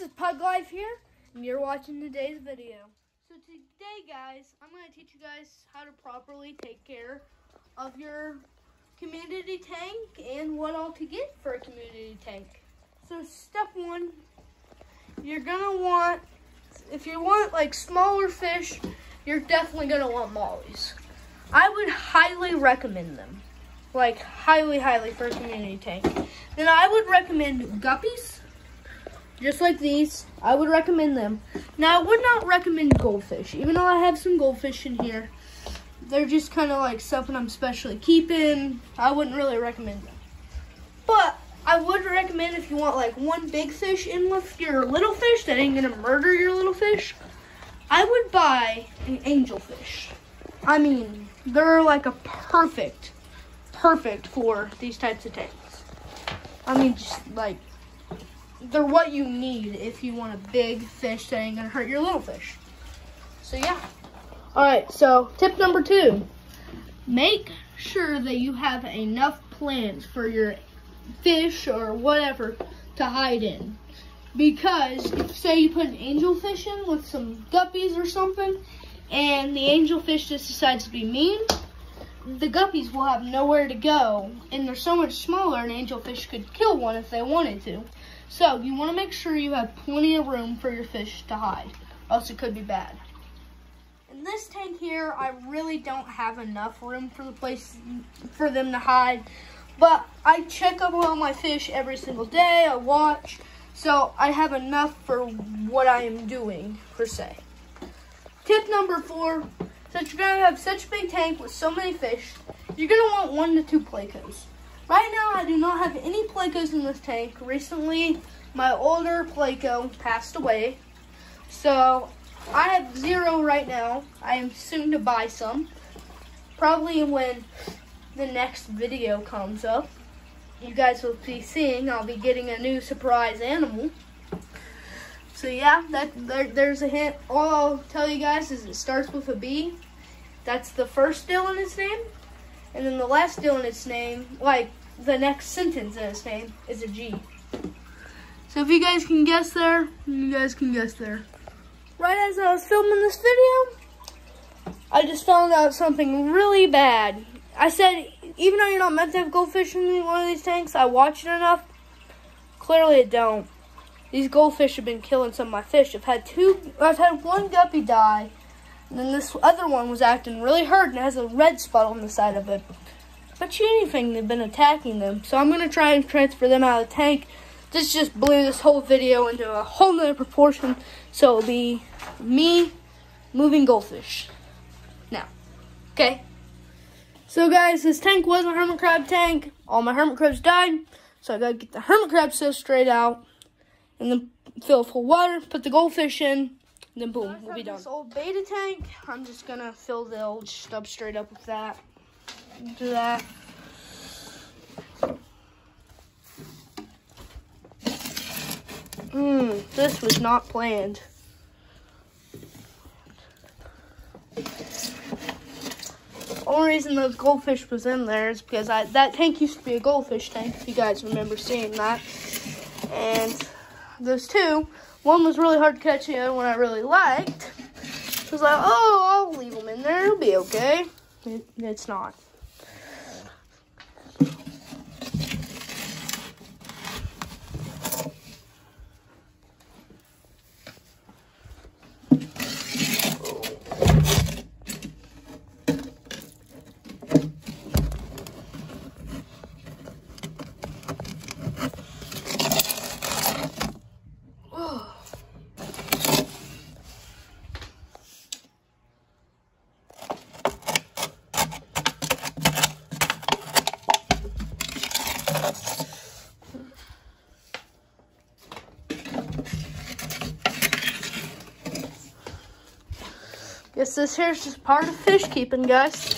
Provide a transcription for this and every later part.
this is Pug Life here, and you're watching today's video. So today, guys, I'm going to teach you guys how to properly take care of your community tank and what all to get for a community tank. So step one, you're going to want, if you want like smaller fish, you're definitely going to want mollies. I would highly recommend them. Like, highly, highly for a community tank. Then I would recommend guppies just like these. I would recommend them. Now, I would not recommend goldfish, even though I have some goldfish in here. They're just kind of like something I'm specially keeping. I wouldn't really recommend them. But I would recommend if you want like one big fish in with your little fish that ain't gonna murder your little fish, I would buy an angelfish. I mean, they're like a perfect, perfect for these types of tanks. I mean, just like they're what you need if you want a big fish that ain't gonna hurt your little fish. So yeah. All right, so tip number two, make sure that you have enough plants for your fish or whatever to hide in. Because say you put an angelfish in with some guppies or something, and the angelfish just decides to be mean, the guppies will have nowhere to go. And they're so much smaller, an angelfish could kill one if they wanted to. So you want to make sure you have plenty of room for your fish to hide, else it could be bad. In this tank here, I really don't have enough room for the place for them to hide, but I check up on my fish every single day. I watch, so I have enough for what I am doing per se. Tip number four: since you're gonna have such a big tank with so many fish, you're gonna want one to two plecos. Right now, I do not have any plecos in this tank. Recently, my older pleco passed away. So, I have zero right now. I am soon to buy some. Probably when the next video comes up. You guys will be seeing I'll be getting a new surprise animal. So yeah, that there, there's a hint. All I'll tell you guys is it starts with a B. That's the first deal in its name. And then the last deal in its name, like the next sentence in its name is a G. So if you guys can guess there, you guys can guess there. Right as I was filming this video, I just found out something really bad. I said, even though you're not meant to have goldfish in one of these tanks, I watched it enough. Clearly it don't. These goldfish have been killing some of my fish. I've had two, I've had one guppy die, and then this other one was acting really hurt and has a red spot on the side of it. But anything, they've been attacking them. So I'm going to try and transfer them out of the tank. This just blew this whole video into a whole nother proportion. So it'll be me moving goldfish. Now, okay. So guys, this tank was a hermit crab tank. All my hermit crabs died. So I gotta get the hermit crab stuff straight out. And then fill it full water, put the goldfish in, then boom, we'll be done. This old betta tank, I'm just gonna fill the old stuff straight up with that do that. Mmm, this was not planned. only reason those goldfish was in there is because I that tank used to be a goldfish tank, if you guys remember seeing that. And those two, one was really hard to catch, the other one I really liked. I was like, oh, I'll leave them in there, it'll be okay. It, it's not. Guess this here's just part of fish keeping, guys.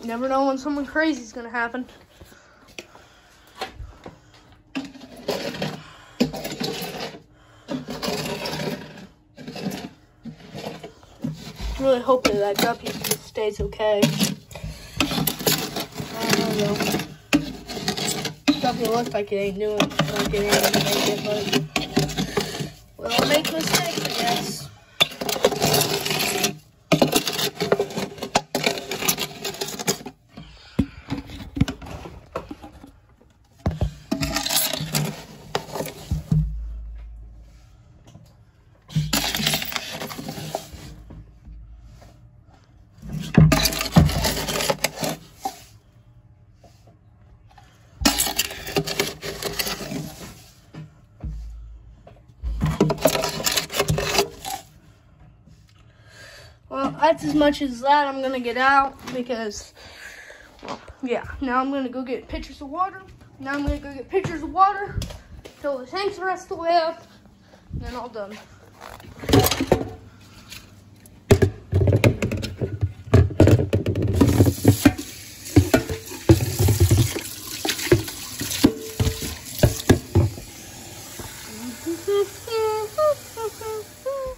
You never know when something crazy is gonna happen. really hoping that guppy stays okay. I don't know. Guppy looks like it ain't doing like it ain't gonna make it, but first mistake, I guess. Well, that's as much as that I'm gonna get out because, well, yeah. Now I'm gonna go get pitchers of water. Now I'm gonna go get pitchers of water, fill the tanks the rest of the way up, and then all done.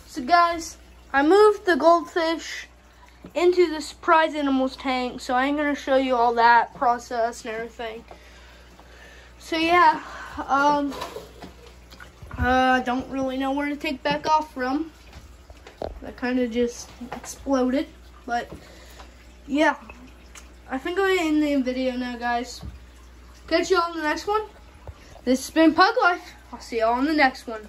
So guys, I moved the goldfish into the surprise animals tank, so I ain't gonna show you all that process and everything. So yeah, um, I uh, don't really know where to take back off from. That kind of just exploded, but yeah, I think I'm gonna end the video now, guys. Catch you all in the next one. This has been Pug Life. I'll see y'all in the next one.